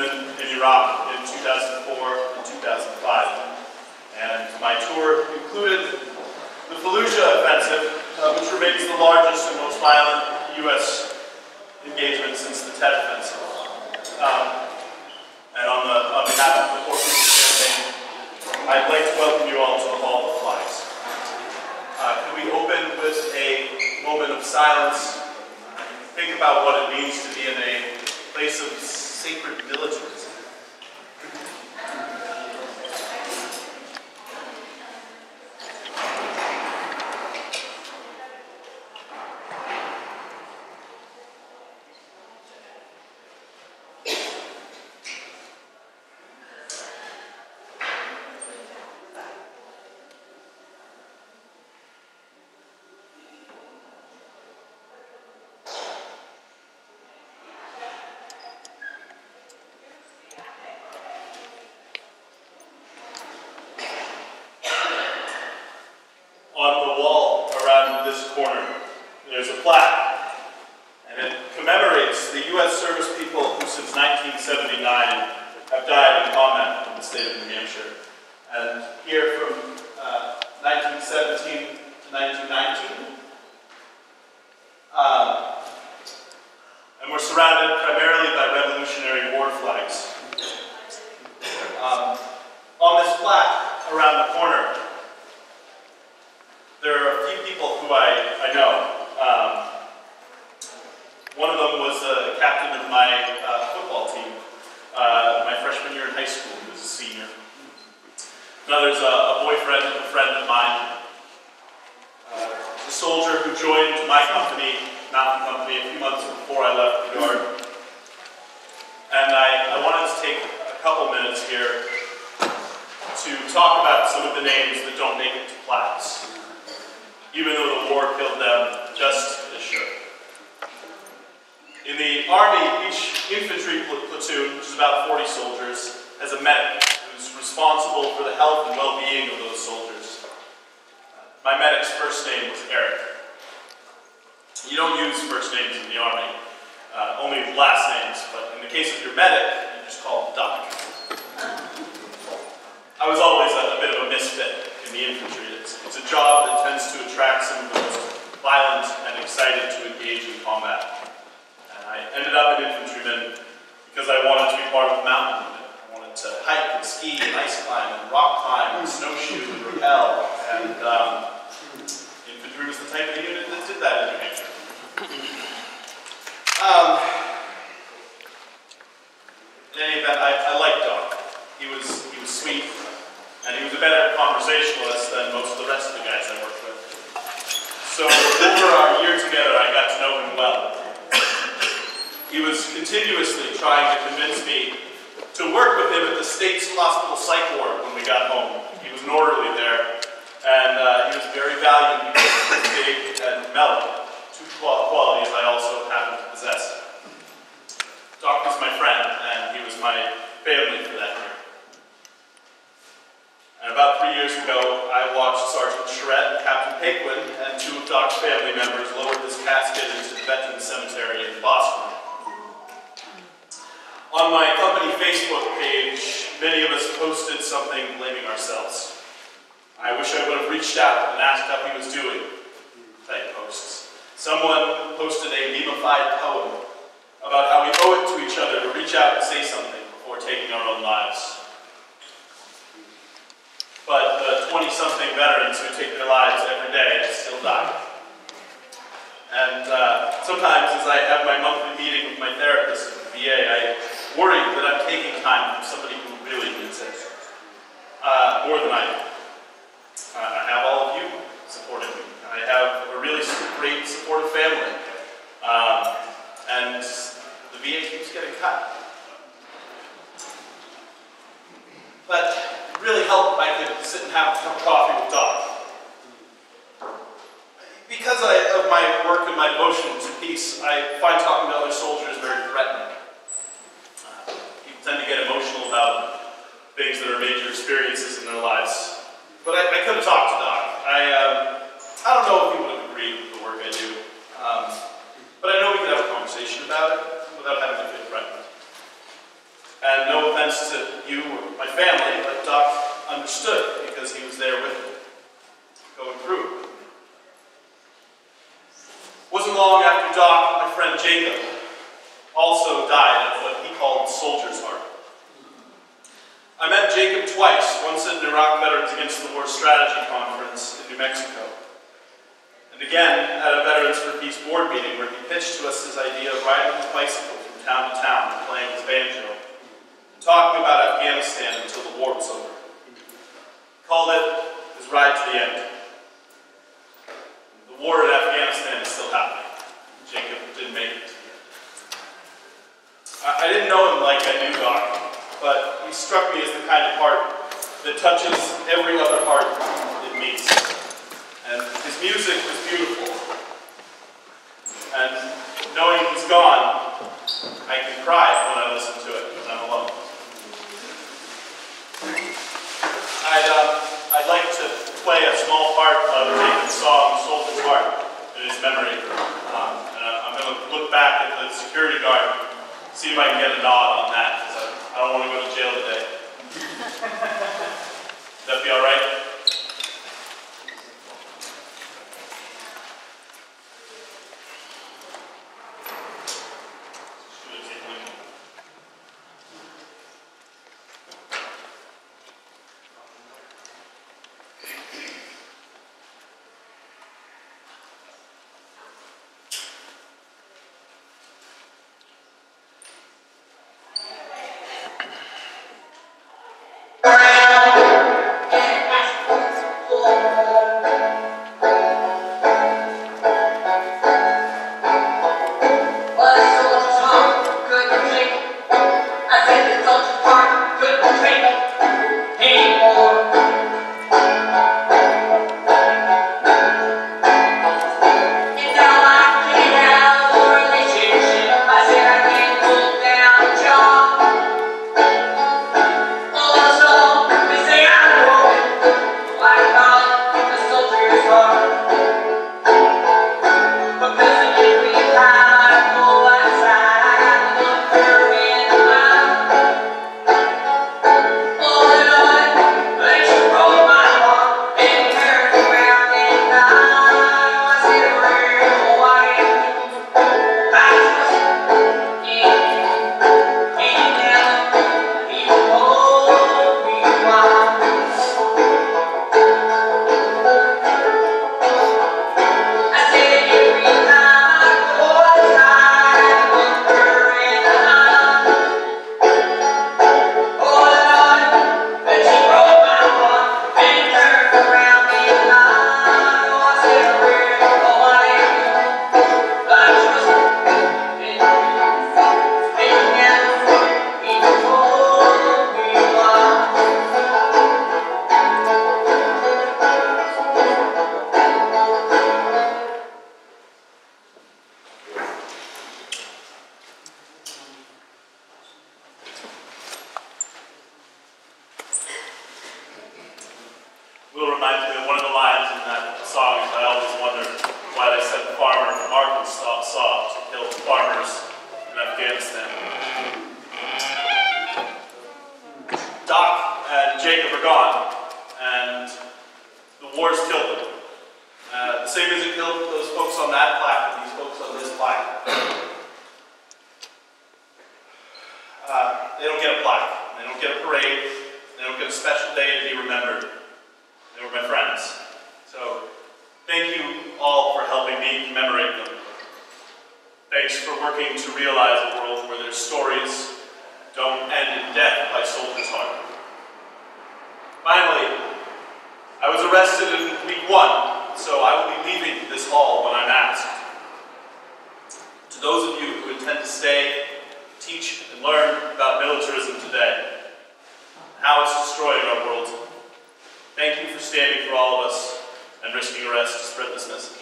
in Iraq in 2004 and 2005. And my tour included the Fallujah offensive, uh, which remains the largest and most violent U.S. engagement since the Tet Offensive. Um, and on, the, on behalf of the Poor People's campaign, I'd like to welcome you all to the Hall of Flags. Uh, can we open with a moment of silence? Think about what it means to be in a place of sacred militarism. on the wall around this corner, there's a plaque, and it the U.S. service people who since 1979 have died in combat in the state of New Hampshire. And here from uh, 1917 to 1919, um, and we're surrounded primarily by Revolutionary War flags. Um, on this plaque around the corner, there are a few people who I, I know. Um, one of them was a captain of my uh, football team, uh, my freshman year in high school. He was a senior. Another's a, a boyfriend of a friend of mine. Uh, a soldier who joined my company, mountain company, a few months before I left the Guard. And I, I wanted to take a couple minutes here to talk about some of the names that don't make it to plaques even though the war killed them just as sure. In the Army, each infantry platoon, which is about 40 soldiers, has a medic responsible for the health and well-being of those soldiers. My medic's first name was Eric. You don't use first names in the Army, uh, only last names, but in the case of your medic, you just call him Doc. I was always a, a bit of a misfit in the infantry. It's, it's a job that tends to attract some of the most violent and excited to engage in combat. And I ended up an infantryman because I wanted to be part of the mountain to hike and ski and ice climb and rock climb and snowshoe and rappel. And um, infantry was the type of unit that did that in New Hampshire. Um, in any event, I, I liked Doc. He was, he was sweet, and he was a better conversationalist than most of the rest of the guys I worked with. So over our year together, I got to know him well. He was continuously trying to convince me to work with him at the state's hospital psych ward when we got home. He was an orderly there, and uh, he was very valued because big and mellow, two qualities I also happen to possess. Doc was my friend, and he was my family for that year. And about three years ago, I watched Sergeant Charette and Captain Paquin and two of Doc's family members lower his casket into the Veterans Cemetery in Boston. On my company Facebook page, many of us posted something blaming ourselves. I wish I would have reached out and asked how he was doing. Type posts. Someone posted a memified poem about how we owe it to each other to reach out and say something before taking our own lives. But the 20-something veterans who take their lives every day still die. And uh, sometimes as I have my monthly meeting with my therapist at the VA, I worry that I'm taking time from somebody who really needs it. Uh, more than I do. Uh, I have all of you supporting me. I have a really great supportive family. Um, and the VA keeps getting cut. But really helped if I could sit and have of coffee with Doc. Because I, of my work and my devotion to peace, I find talking to other soldiers very threatening. Uh, people tend to get emotional about things that are major experiences in their lives. But I, I could have talked to Doc. I, um, I don't know if he would have agreed with the work I do. Um, but I know we could have a conversation about it without having to feel threatened. And no offense to you or my family, but Doc understood because he was there with me, going through. Wasn't long after Doc, my friend Jacob, also died of what he called soldier's heart. I met Jacob twice, once at an Iraq Veterans Against the War Strategy Conference in New Mexico, and again at a Veterans for Peace board meeting where he pitched to us his idea of riding his bicycle from town to town and playing his banjo, and talking about Afghanistan until the war was over. He called it his ride to the end. The war in Afghanistan is still happening. Jacob didn't make it. I, I didn't know him like I knew Doc, but he struck me as the kind of heart that touches every other heart it meets. And his music was beautiful. And knowing he's gone, I can cry when I listen to it when I'm alone. I'd, um, I'd like to play a small part of Jacob's song, Soldier's Heart, in his memory. Um, and I'm going to look back at the security guard, see if I can get a nod on that, because I, don't want to go to jail today. Would that be all right? Will remind me of one of the lines in that song is I always wondered why they sent farmer from Arkansas to kill farmers in Afghanistan. Doc and Jacob are gone, and the war's killed them. Uh, the same as it killed those folks on that plaque and these folks on this plaque. Uh, they don't get a plaque, they don't get a parade, they don't get a special day to be remembered. They were my friends. So thank you me commemorate them. Thanks for working to realize a world where their stories don't end in death by soldiers' heart. Finally, I was arrested in week one, so I will be leaving this hall when I'm asked. To those of you who intend to stay, teach, and learn about militarism today, how it's destroying our world, Thank you for standing for all of us and risking arrest to spread this message.